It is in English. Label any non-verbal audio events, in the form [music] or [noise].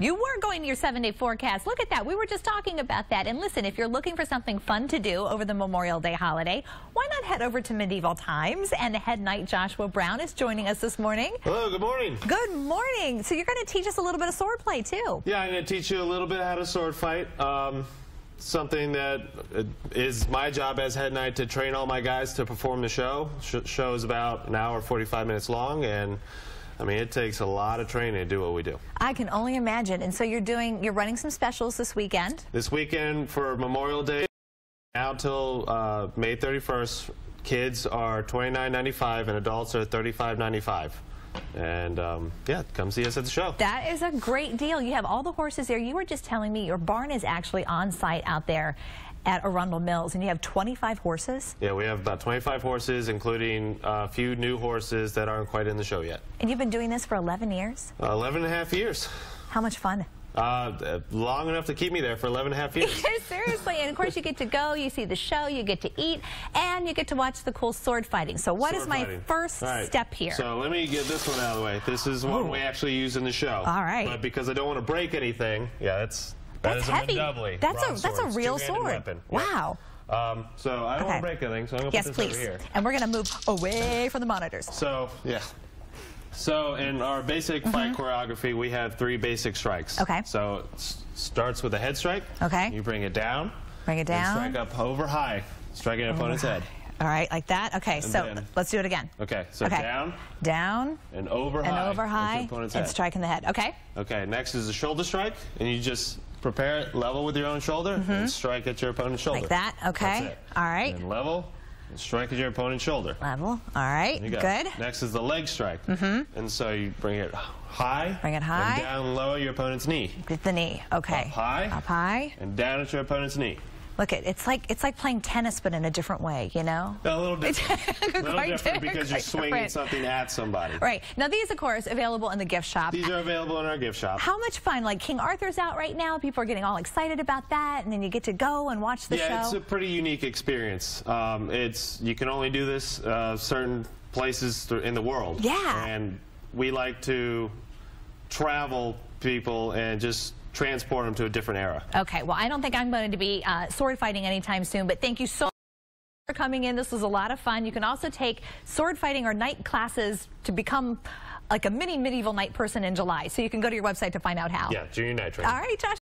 You were going to your seven-day forecast. Look at that. We were just talking about that. And listen, if you're looking for something fun to do over the Memorial Day holiday, why not head over to Medieval Times? And the head knight Joshua Brown is joining us this morning. Hello, good morning. Good morning. So you're going to teach us a little bit of swordplay too. Yeah, I'm going to teach you a little bit how to sword fight. Um, something that is my job as head knight to train all my guys to perform the show. Sh show is about an hour, 45 minutes long, and I mean, it takes a lot of training to do what we do. I can only imagine. And so you're doing, you're running some specials this weekend. This weekend for Memorial Day, now till uh, May 31st, kids are $29.95 and adults are $35.95. And um, yeah, come see us at the show. That is a great deal. You have all the horses there. You were just telling me your barn is actually on site out there at Arundel Mills, and you have 25 horses? Yeah, we have about 25 horses, including a few new horses that aren't quite in the show yet. And you've been doing this for 11 years? Uh, 11 and a half years. How much fun? Uh, long enough to keep me there for 11 and a half [laughs] years. Seriously, and of course you get to go, you see the show, you get to eat, and you get to watch the cool sword fighting. So what sword is my fighting. first right. step here? So let me get this one out of the way. This is one Ooh. we actually use in the show. All right. But because I don't want to break anything, yeah, that's that that's is heavy. a That's a that's a real sword. Weapon. Wow. Um, so I don't okay. want to break anything, so I'm going to yes, put this please. over here. And we're going to move away from the monitors. So, yeah. So in our basic mm -hmm. fight choreography, we have three basic strikes. Okay. So it starts with a head strike. Okay. You bring it down. Bring it down. strike up over high, striking an opponent's head. All right, like that? Okay, and so then, let's do it again. Okay, so okay. down. Down. And over and high. And over high. And striking the head. Okay. Okay, next is a shoulder strike, and you just prepare it level with your own shoulder mm -hmm. and strike at your opponent's shoulder. Like that? Okay. All right. And level. And strike at your opponent's shoulder. Level. All right. Good. Next is the leg strike. Mm -hmm. And so you bring it high. Bring it high. And down low your opponent's knee. Get the knee. Okay. Up high. Up high. And down at your opponent's knee. Look, it, it's like it's like playing tennis, but in a different way, you know? A little [laughs] different. a little different because you're swinging different. something at somebody. Right. Now, these, of course, available in the gift shop. These are available in our gift shop. How much fun? Like King Arthur's out right now. People are getting all excited about that, and then you get to go and watch the yeah, show. Yeah, it's a pretty unique experience. Um, it's You can only do this uh, certain places in the world. Yeah. And we like to travel people and just transport them to a different era. Okay, well, I don't think I'm going to be uh, sword fighting anytime soon, but thank you so much for coming in. This was a lot of fun. You can also take sword fighting or knight classes to become like a mini medieval knight person in July. So you can go to your website to find out how. Yeah, junior knight training. All right, Josh.